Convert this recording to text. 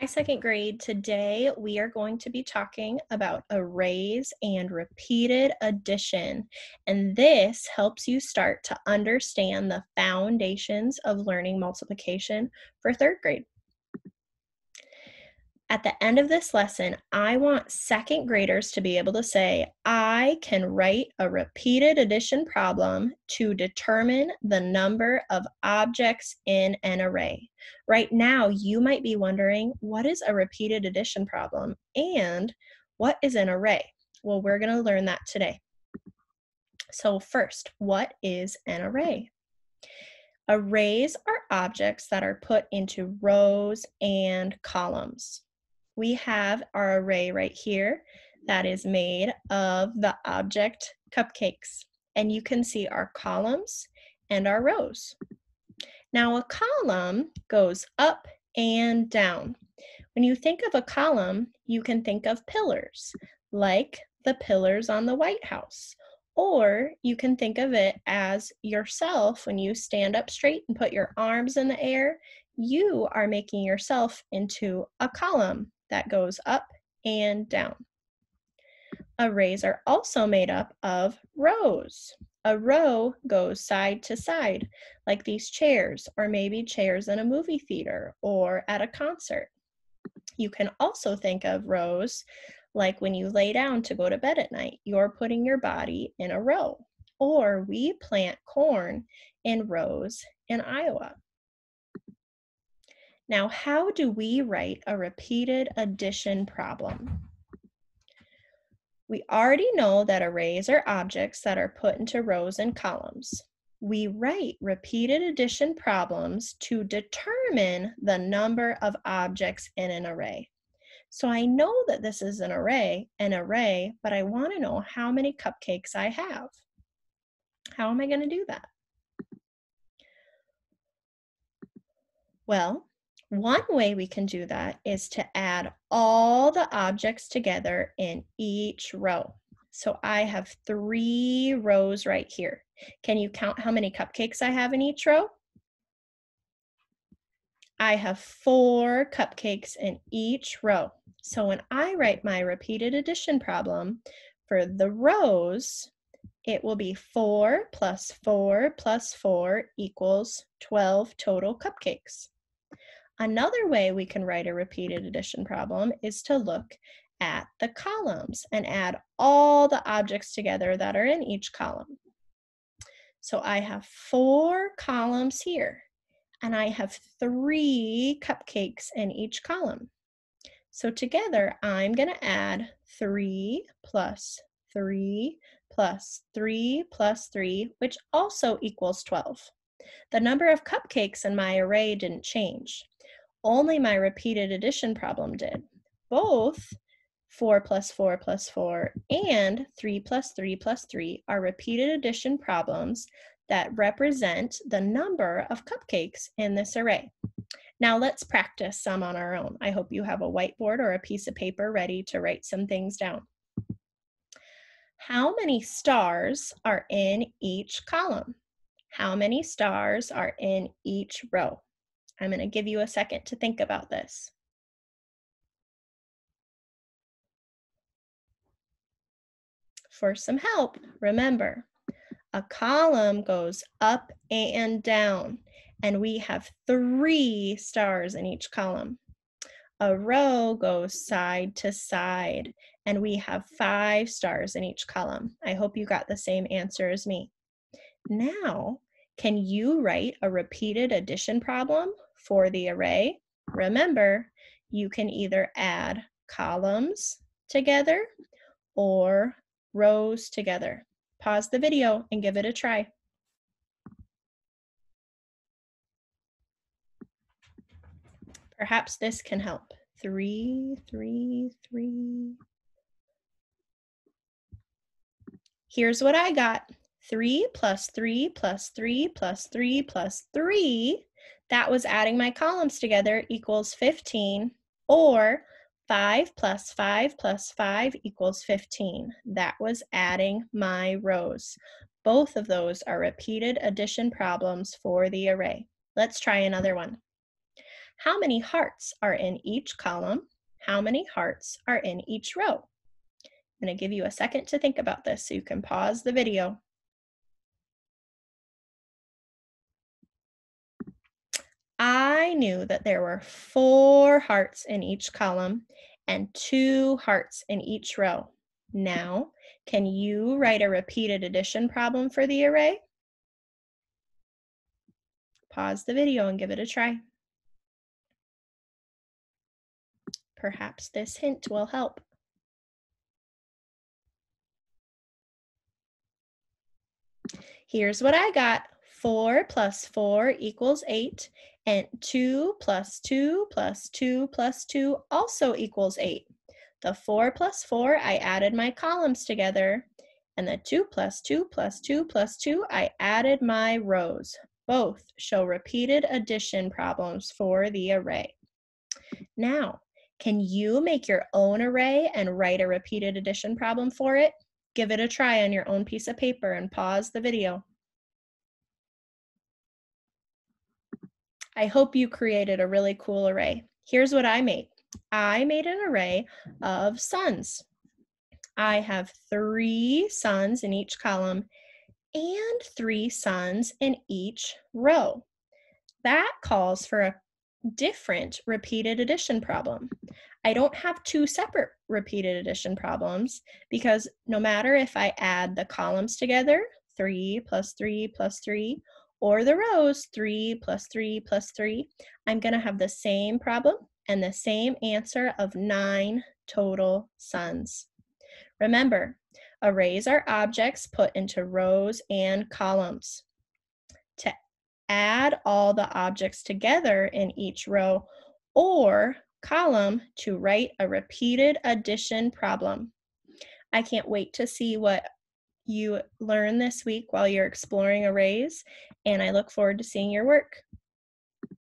Hi, second grade. Today we are going to be talking about arrays and repeated addition. And this helps you start to understand the foundations of learning multiplication for third grade. At the end of this lesson, I want second graders to be able to say, I can write a repeated addition problem to determine the number of objects in an array. Right now, you might be wondering, what is a repeated addition problem and what is an array? Well, we're going to learn that today. So first, what is an array? Arrays are objects that are put into rows and columns we have our array right here that is made of the object cupcakes. And you can see our columns and our rows. Now a column goes up and down. When you think of a column, you can think of pillars, like the pillars on the White House. Or you can think of it as yourself when you stand up straight and put your arms in the air, you are making yourself into a column that goes up and down. Arrays are also made up of rows. A row goes side to side, like these chairs, or maybe chairs in a movie theater or at a concert. You can also think of rows like when you lay down to go to bed at night, you're putting your body in a row. Or we plant corn in rows in Iowa. Now, how do we write a repeated addition problem? We already know that arrays are objects that are put into rows and columns. We write repeated addition problems to determine the number of objects in an array. So I know that this is an array, an array, but I want to know how many cupcakes I have. How am I going to do that? Well, one way we can do that is to add all the objects together in each row. So I have three rows right here. Can you count how many cupcakes I have in each row? I have four cupcakes in each row. So when I write my repeated addition problem for the rows, it will be 4 plus 4 plus 4 equals 12 total cupcakes. Another way we can write a repeated addition problem is to look at the columns and add all the objects together that are in each column. So I have four columns here, and I have three cupcakes in each column. So together, I'm going to add 3 plus 3 plus 3 plus 3, which also equals 12. The number of cupcakes in my array didn't change. Only my repeated addition problem did. Both 4 plus 4 plus 4 and 3 plus 3 plus 3 are repeated addition problems that represent the number of cupcakes in this array. Now let's practice some on our own. I hope you have a whiteboard or a piece of paper ready to write some things down. How many stars are in each column? How many stars are in each row? I'm going to give you a second to think about this. For some help, remember, a column goes up and down, and we have three stars in each column. A row goes side to side, and we have five stars in each column. I hope you got the same answer as me. Now, can you write a repeated addition problem for the array, remember, you can either add columns together or rows together. Pause the video and give it a try. Perhaps this can help. Three, three, three. Here's what I got. 3 plus 3 plus 3 plus 3 plus 3 that was adding my columns together equals 15, or 5 plus 5 plus 5 equals 15. That was adding my rows. Both of those are repeated addition problems for the array. Let's try another one. How many hearts are in each column? How many hearts are in each row? I'm going to give you a second to think about this so you can pause the video. I knew that there were four hearts in each column and two hearts in each row. Now, can you write a repeated addition problem for the array? Pause the video and give it a try. Perhaps this hint will help. Here's what I got. 4 plus 4 equals 8, and 2 plus 2 plus 2 plus 2 also equals 8. The 4 plus 4, I added my columns together, and the 2 plus 2 plus 2 plus 2, I added my rows. Both show repeated addition problems for the array. Now, can you make your own array and write a repeated addition problem for it? Give it a try on your own piece of paper and pause the video. I hope you created a really cool array. Here's what I made. I made an array of suns. I have three suns in each column and three suns in each row. That calls for a different repeated addition problem. I don't have two separate repeated addition problems because no matter if I add the columns together, 3 plus 3 plus 3, or the rows, 3 plus 3 plus 3, I'm going to have the same problem and the same answer of 9 total suns. Remember, arrays are objects put into rows and columns. To add all the objects together in each row or column to write a repeated addition problem. I can't wait to see what you learn this week while you're exploring arrays, and I look forward to seeing your work.